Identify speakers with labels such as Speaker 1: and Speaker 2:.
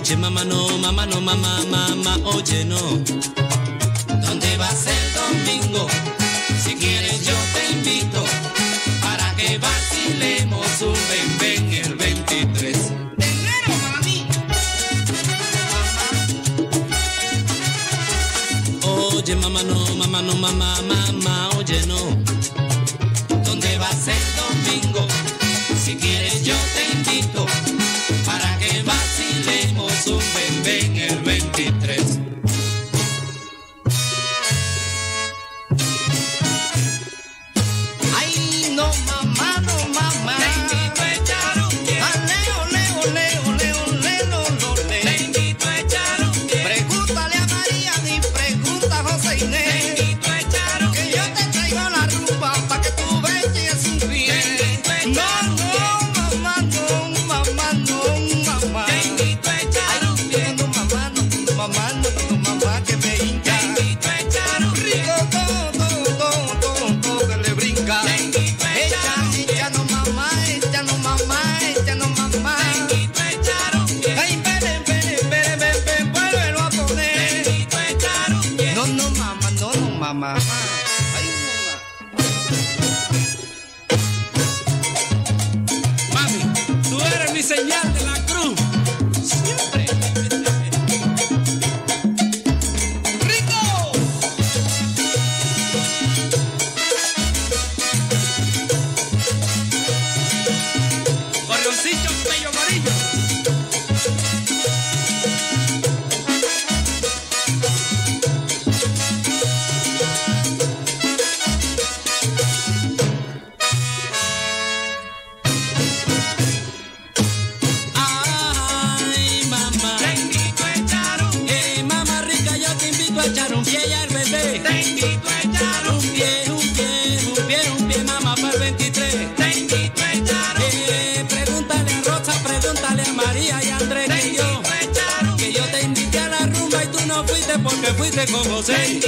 Speaker 1: noche, mamá no, mamá no, mamá, mamá, oye no. ¿Dónde va a ser domingo? Si quieres yo te invito para que vacilemos un ven, ven el 23.
Speaker 2: Te mami.
Speaker 1: Oye, mamá no, mamá no, mamá, mamá, oye no. ¿Dónde va a ser domingo? 23. mama. mama. para el eh, pregúntale a Rosa, pregúntale a María y a Andrés que yo. Que yo te invité a la rumba y tú no fuiste porque fuiste con José.